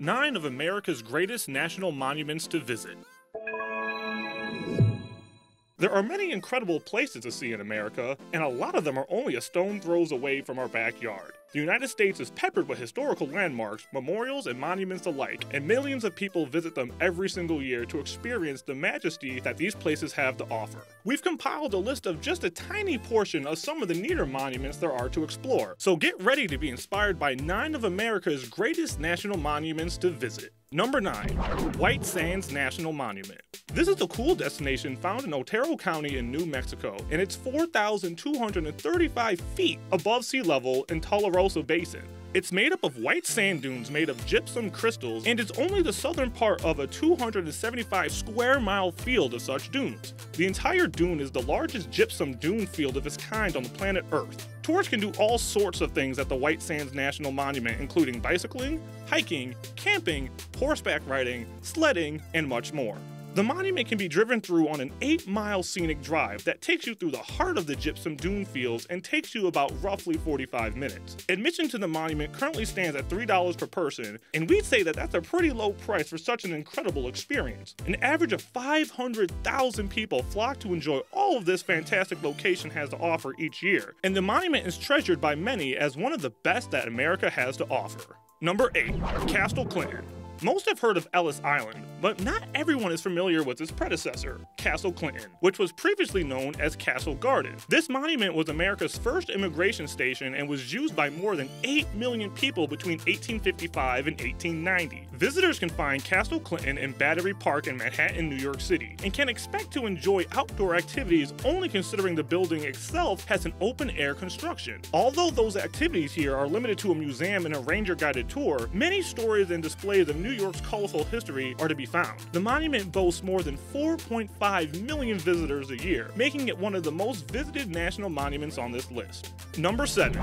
Nine of America's greatest national monuments to visit. There are many incredible places to see in America, and a lot of them are only a stone throws away from our backyard. The United States is peppered with historical landmarks, memorials, and monuments alike, and millions of people visit them every single year to experience the majesty that these places have to offer. We've compiled a list of just a tiny portion of some of the neater monuments there are to explore, so get ready to be inspired by nine of America's greatest national monuments to visit. Number 9. White Sands National Monument. This is a cool destination found in Otero County in New Mexico, and it's 4,235 feet above sea level in Tularosa Basin. It's made up of white sand dunes made of gypsum crystals, and it's only the southern part of a 275 square mile field of such dunes. The entire dune is the largest gypsum dune field of its kind on the planet Earth. Tourists can do all sorts of things at the White Sands National Monument, including bicycling, hiking, camping, horseback riding, sledding, and much more. The monument can be driven through on an 8 mile scenic drive that takes you through the heart of the gypsum dune fields and takes you about roughly 45 minutes. Admission to the monument currently stands at $3 per person, and we'd say that that's a pretty low price for such an incredible experience. An average of 500,000 people flock to enjoy all of this fantastic location has to offer each year, and the monument is treasured by many as one of the best that America has to offer. Number 8. Castle Clinton. Most have heard of Ellis Island, but not everyone is familiar with its predecessor, Castle Clinton, which was previously known as Castle Garden. This monument was America's first immigration station and was used by more than 8 million people between 1855 and 1890. Visitors can find Castle Clinton in Battery Park in Manhattan, New York City, and can expect to enjoy outdoor activities only considering the building itself has an open air construction. Although those activities here are limited to a museum and a ranger guided tour, many stories and displays of New York's colorful history are to be found. The monument boasts more than 4.5 million visitors a year, making it one of the most visited national monuments on this list. Number 7.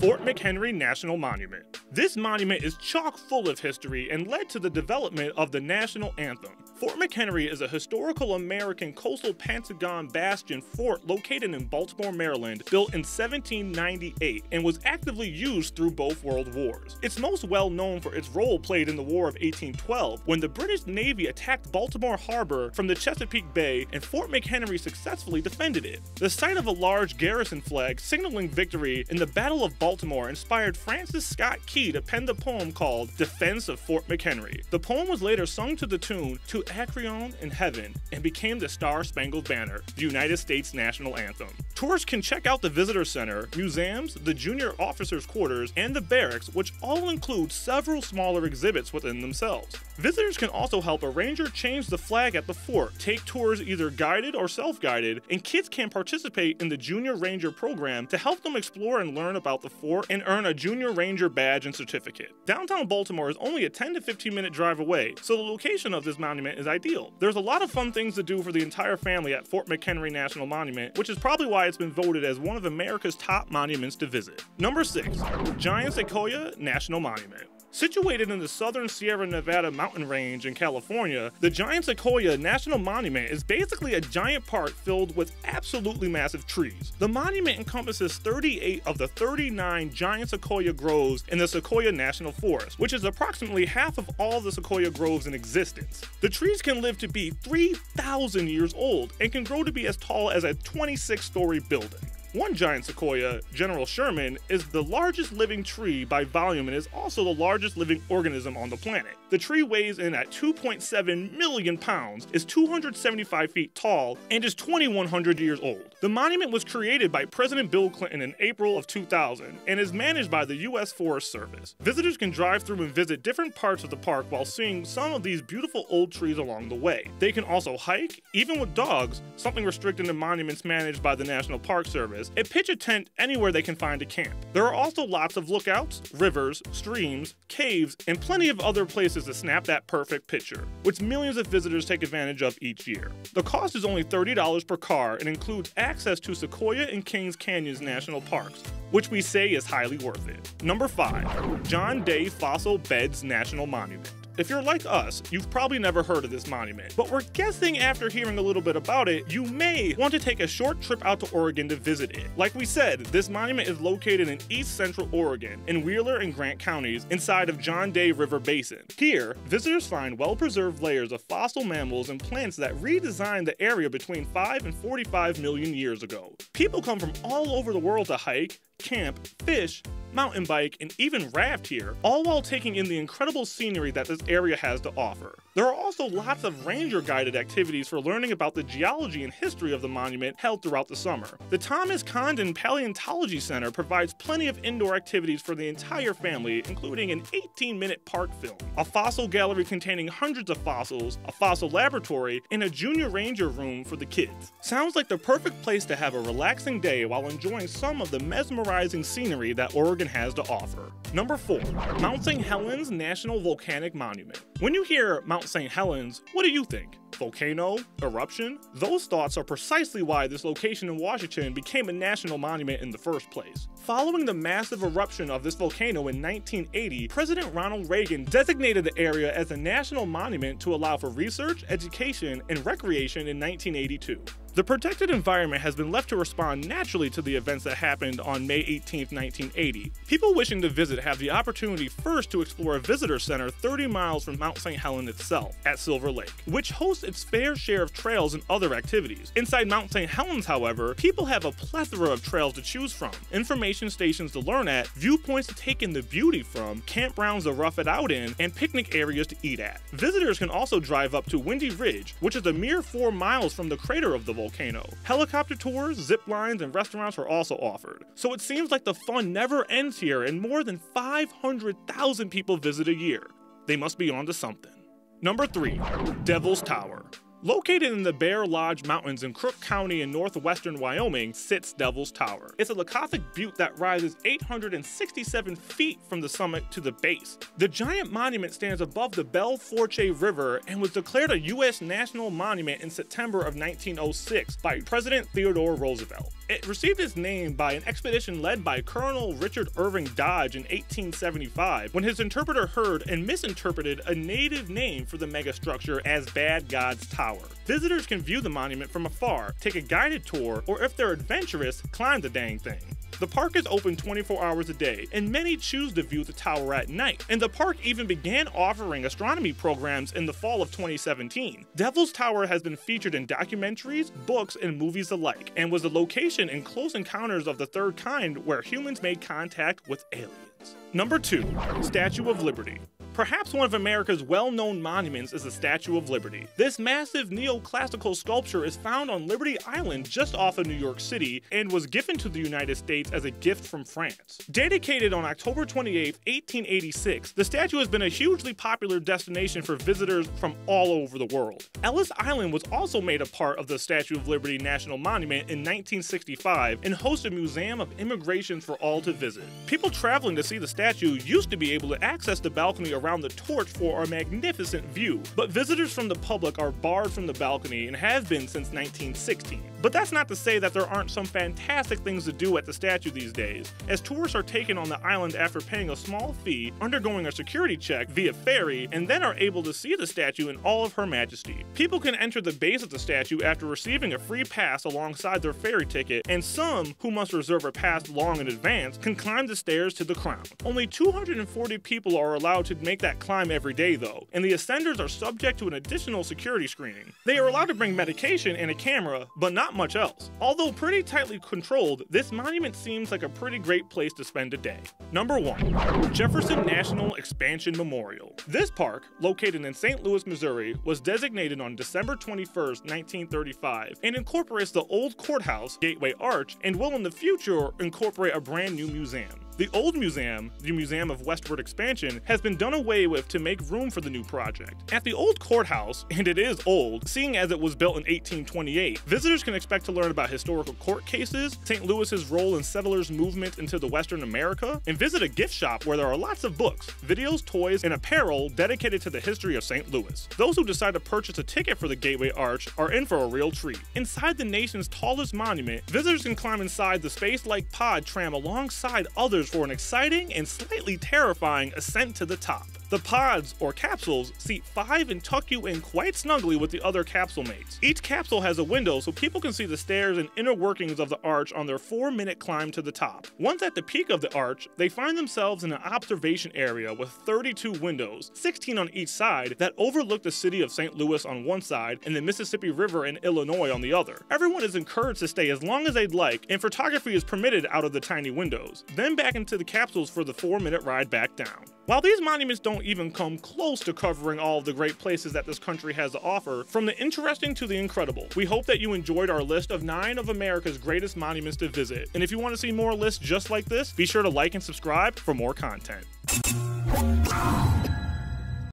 Fort McHenry National Monument. This monument is chock full of history and led to the development of the national anthem. Fort McHenry is a historical American coastal Pentagon bastion fort located in Baltimore, Maryland, built in 1798 and was actively used through both world wars. It's most well known for its role played in the War of 1812 when the British Navy attacked Baltimore Harbor from the Chesapeake Bay and Fort McHenry successfully defended it. The sight of a large garrison flag signaling victory in the Battle of Baltimore inspired Francis Scott Key to pen the poem called Defense of Fort McHenry. The poem was later sung to the tune To Anacreon in Heaven and became the Star Spangled Banner, the United States national anthem. Tourists can check out the Visitor Center, museums, the Junior Officers' Quarters, and the barracks, which all include several smaller exhibits within themselves. Visitors can also help a ranger change the flag at the fort, take tours either guided or self guided, and kids can participate in the Junior Ranger program to help them explore and learn about the fort and earn a Junior Ranger badge and certificate. Downtown Baltimore is only a 10 to 15 minute drive away, so the location of this monument is ideal. There's a lot of fun things to do for the entire family at Fort McHenry National Monument, which is probably why it's been voted as one of America's top monuments to visit. Number 6. Giant Sequoia National Monument. Situated in the southern Sierra Nevada mountain range in California, the Giant Sequoia National Monument is basically a giant park filled with absolutely massive trees. The monument encompasses 38 of the 39 giant sequoia groves in the Sequoia National Forest, which is approximately half of all the sequoia groves in existence. The trees can live to be 3,000 years old and can grow to be as tall as a 26 story building. One giant sequoia, General Sherman, is the largest living tree by volume and is also the largest living organism on the planet. The tree weighs in at 2.7 million pounds, is 275 feet tall, and is 2,100 years old. The monument was created by President Bill Clinton in April of 2000 and is managed by the U.S. Forest Service. Visitors can drive through and visit different parts of the park while seeing some of these beautiful old trees along the way. They can also hike, even with dogs, something restricted in monuments managed by the National Park Service and pitch a tent anywhere they can find a camp. There are also lots of lookouts, rivers, streams, caves, and plenty of other places to snap that perfect picture, which millions of visitors take advantage of each year. The cost is only $30 per car and includes access to Sequoia and Kings Canyons National Parks, which we say is highly worth it. Number 5. John Day Fossil Beds National Monument. If you're like us, you've probably never heard of this monument, but we're guessing after hearing a little bit about it, you may want to take a short trip out to Oregon to visit it. Like we said, this monument is located in east central Oregon, in Wheeler and Grant counties, inside of John Day River Basin. Here, visitors find well preserved layers of fossil mammals and plants that redesigned the area between 5 and 45 million years ago. People come from all over the world to hike, camp, fish, mountain bike, and even raft here, all while taking in the incredible scenery that this area has to offer. There are also lots of ranger guided activities for learning about the geology and history of the monument held throughout the summer. The Thomas Condon Paleontology Center provides plenty of indoor activities for the entire family, including an 18 minute park film, a fossil gallery containing hundreds of fossils, a fossil laboratory, and a junior ranger room for the kids. Sounds like the perfect place to have a relaxing day while enjoying some of the mesmerizing scenery that Oregon has to offer. Number 4. Mount St. Helens National Volcanic Monument. When you hear Mount St. Helens, what do you think? volcano, eruption? Those thoughts are precisely why this location in Washington became a national monument in the first place. Following the massive eruption of this volcano in 1980, President Ronald Reagan designated the area as a national monument to allow for research, education, and recreation in 1982. The protected environment has been left to respond naturally to the events that happened on May 18, 1980. People wishing to visit have the opportunity first to explore a visitor center 30 miles from Mount St. Helens itself, at Silver Lake, which hosts its fair share of trails and other activities. Inside Mount St. Helens, however, people have a plethora of trails to choose from, information stations to learn at, viewpoints to take in the beauty from, campgrounds to rough it out in, and picnic areas to eat at. Visitors can also drive up to Windy Ridge, which is a mere 4 miles from the crater of the volcano. Helicopter tours, zip lines, and restaurants are also offered. So it seems like the fun never ends here and more than 500,000 people visit a year. They must be onto something. Number 3. Devil's Tower Located in the Bear Lodge Mountains in Crook County in northwestern Wyoming sits Devil's Tower. It's a laccolithic butte that rises 867 feet from the summit to the base. The giant monument stands above the Belle Fourche River and was declared a U.S. National Monument in September of 1906 by President Theodore Roosevelt. It received its name by an expedition led by Colonel Richard Irving Dodge in 1875 when his interpreter heard and misinterpreted a native name for the megastructure as Bad God's Tower. Visitors can view the monument from afar, take a guided tour, or if they're adventurous, climb the dang thing. The park is open 24 hours a day, and many choose to view the tower at night. And the park even began offering astronomy programs in the fall of 2017. Devil's Tower has been featured in documentaries, books, and movies alike, and was the location in Close Encounters of the Third Kind where humans made contact with aliens. Number 2. Statue of Liberty Perhaps one of America's well-known monuments is the Statue of Liberty. This massive neoclassical sculpture is found on Liberty Island just off of New York City and was given to the United States as a gift from France. Dedicated on October 28, 1886, the statue has been a hugely popular destination for visitors from all over the world. Ellis Island was also made a part of the Statue of Liberty National Monument in 1965 and hosts a museum of immigration for all to visit. People traveling to see the statue used to be able to access the balcony around the torch for a magnificent view, but visitors from the public are barred from the balcony and have been since 1916. But that's not to say that there aren't some fantastic things to do at the statue these days, as tourists are taken on the island after paying a small fee, undergoing a security check via ferry, and then are able to see the statue in all of her majesty. People can enter the base of the statue after receiving a free pass alongside their ferry ticket, and some, who must reserve a pass long in advance, can climb the stairs to the crown. Only 240 people are allowed to make that climb every day though, and the ascenders are subject to an additional security screening. They are allowed to bring medication and a camera, but not much else. Although pretty tightly controlled, this monument seems like a pretty great place to spend a day. Number 1. Jefferson National Expansion Memorial. This park, located in St. Louis, Missouri, was designated on December 21, 1935, and incorporates the old courthouse, Gateway Arch, and will in the future incorporate a brand new museum. The old museum, the Museum of Westward Expansion, has been done away with to make room for the new project. At the old courthouse, and it is old, seeing as it was built in 1828, visitors can expect to learn about historical court cases, St. Louis's role in settlers' movement into the Western America, and visit a gift shop where there are lots of books, videos, toys, and apparel dedicated to the history of St. Louis. Those who decide to purchase a ticket for the Gateway Arch are in for a real treat. Inside the nation's tallest monument, visitors can climb inside the space-like pod tram alongside others for an exciting and slightly terrifying ascent to the top. The pods, or capsules, seat five and tuck you in quite snugly with the other capsule mates. Each capsule has a window so people can see the stairs and inner workings of the arch on their four minute climb to the top. Once at the peak of the arch, they find themselves in an observation area with 32 windows, 16 on each side, that overlook the city of St. Louis on one side and the Mississippi River in Illinois on the other. Everyone is encouraged to stay as long as they'd like, and photography is permitted out of the tiny windows. Then back into the capsules for the four minute ride back down. While these monuments don't even come close to covering all of the great places that this country has to offer, from the interesting to the incredible, we hope that you enjoyed our list of 9 of America's greatest monuments to visit. And if you want to see more lists just like this, be sure to like and subscribe for more content.